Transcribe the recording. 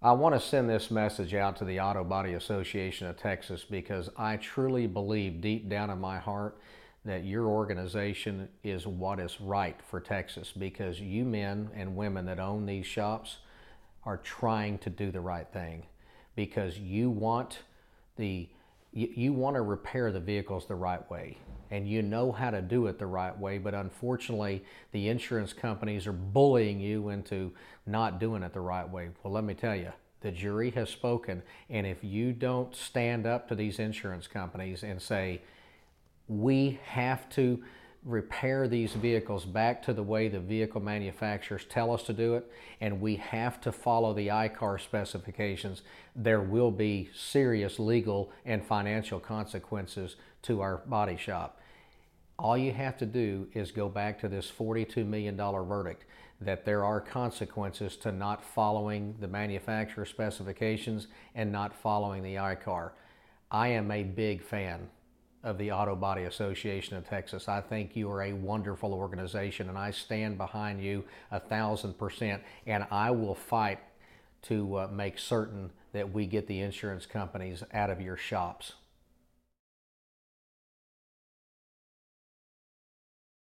I want to send this message out to the Auto Body Association of Texas because I truly believe deep down in my heart that your organization is what is right for Texas because you men and women that own these shops are trying to do the right thing because you want the you, you want to repair the vehicles the right way and you know how to do it the right way but unfortunately the insurance companies are bullying you into not doing it the right way. Well let me tell you the jury has spoken and if you don't stand up to these insurance companies and say we have to repair these vehicles back to the way the vehicle manufacturers tell us to do it, and we have to follow the I-CAR specifications, there will be serious legal and financial consequences to our body shop. All you have to do is go back to this $42 million verdict that there are consequences to not following the manufacturer specifications and not following the I-CAR. I am a big fan of the Auto Body Association of Texas. I think you are a wonderful organization and I stand behind you a thousand percent and I will fight to uh, make certain that we get the insurance companies out of your shops.